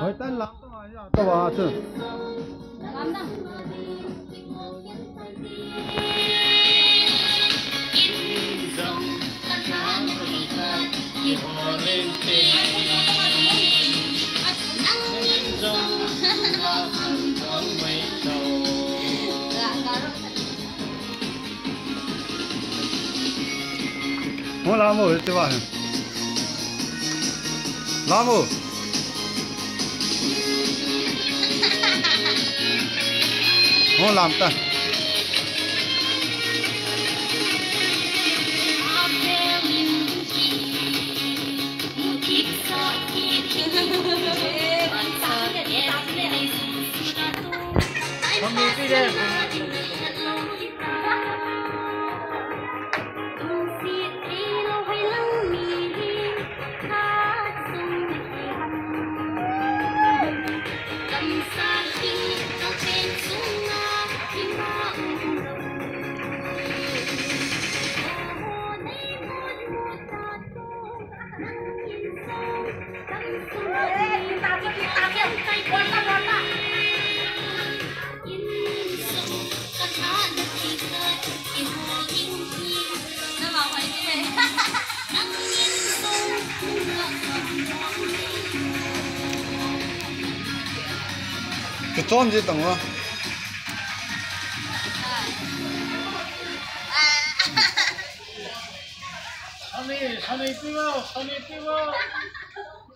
hồi tên lắm rồi tao bà chứ lắm đó. Hãy subscribe cho kênh Ghiền Mì Gõ Để không bỏ lỡ những video hấp dẫn Vamos lá, amor, esse te varro. Lá, amor. Vamos lá, tá? Come here, cái chôn gì tổng không? Honey, honey, people, honey, people.